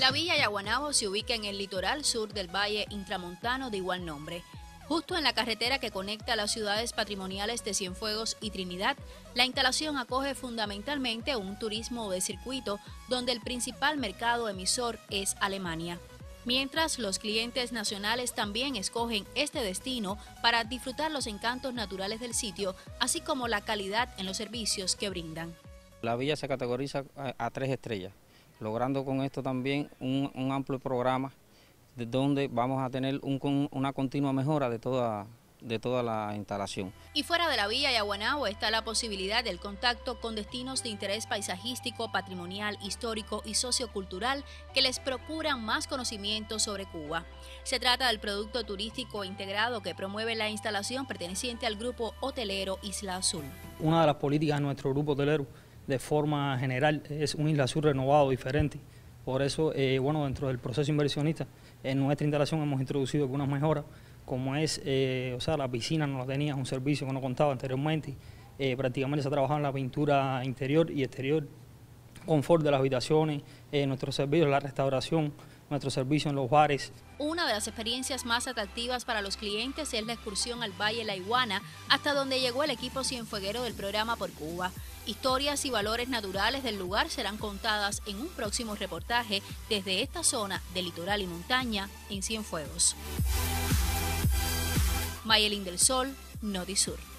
La villa Yaguanabo se ubica en el litoral sur del valle intramontano de igual nombre. Justo en la carretera que conecta las ciudades patrimoniales de Cienfuegos y Trinidad, la instalación acoge fundamentalmente un turismo de circuito donde el principal mercado emisor es Alemania. Mientras los clientes nacionales también escogen este destino para disfrutar los encantos naturales del sitio, así como la calidad en los servicios que brindan. La villa se categoriza a, tres estrellas, logrando con esto también un, amplio programa de donde vamos a tener una continua mejora de toda, de toda la instalación. Y fuera de la villa Yaguanabo está la posibilidad del contacto con destinos de interés paisajístico, patrimonial, histórico y sociocultural que les procuran más conocimiento sobre Cuba. Se trata del producto turístico integrado que promueve la instalación perteneciente al grupo hotelero Isla Azul. Una de las políticas de nuestro grupo hotelero de forma general es un Isla Azul renovado, diferente. Por eso, eh, bueno, dentro del proceso inversionista, en nuestra instalación hemos introducido algunas mejoras como es, eh, o sea, la piscina no la tenía, un servicio que no contaba anteriormente, eh, prácticamente se ha trabajado en la pintura interior y exterior, confort de las habitaciones, nuestros servicios, la restauración, nuestro servicio en los bares. Una de las experiencias más atractivas para los clientes es la excursión al Valle La Iguana, hasta donde llegó el equipo cienfueguero del programa por Cuba. Historias y valores naturales del lugar serán contadas en un próximo reportaje desde esta zona de litoral y montaña en Cienfuegos. Mayelín del Sol, Nodisur.